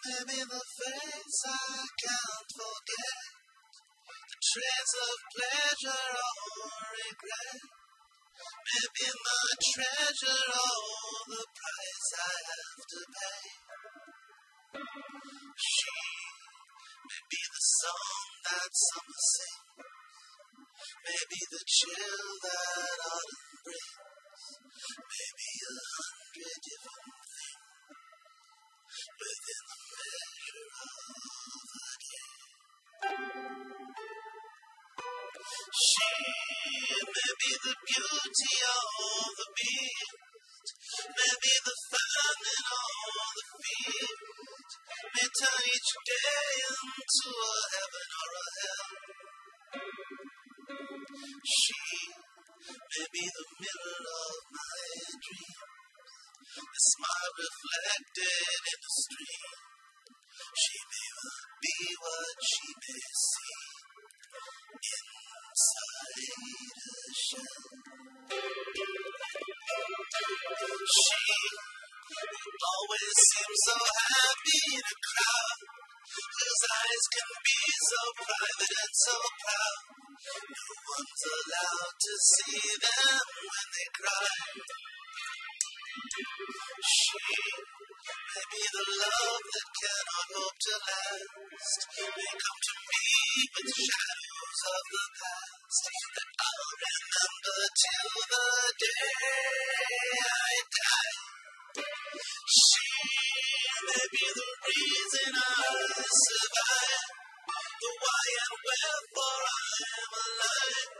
Maybe the face I can't forget. The trace of pleasure or regret. Maybe my treasure or the price I have to pay. She may be the song that summer sings. Maybe the chill that She may be the beauty of the beast, may be the famine or the feast, may turn each day into a heaven or a hell. She may be the mirror of my dreams, the smile reflected in the stream. She may be what she may She always seems so happy in a crowd, whose eyes can be so private and so proud. No one's allowed to see them when they cry. She may be the love that cannot hope to last, may come to me with shadows of the past that I'll remember till the day I reason I survive, the why and wherefore I'm alive,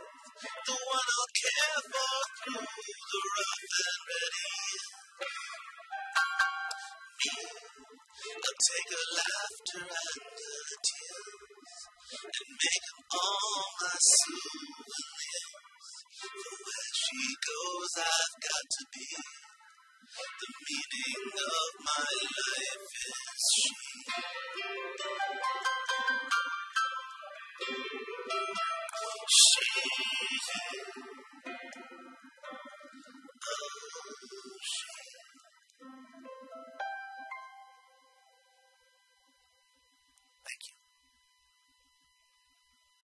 the one I'll care for through the rough and ready. I'll take her laughter and her tears and make 'em all my souvenirs. Shit.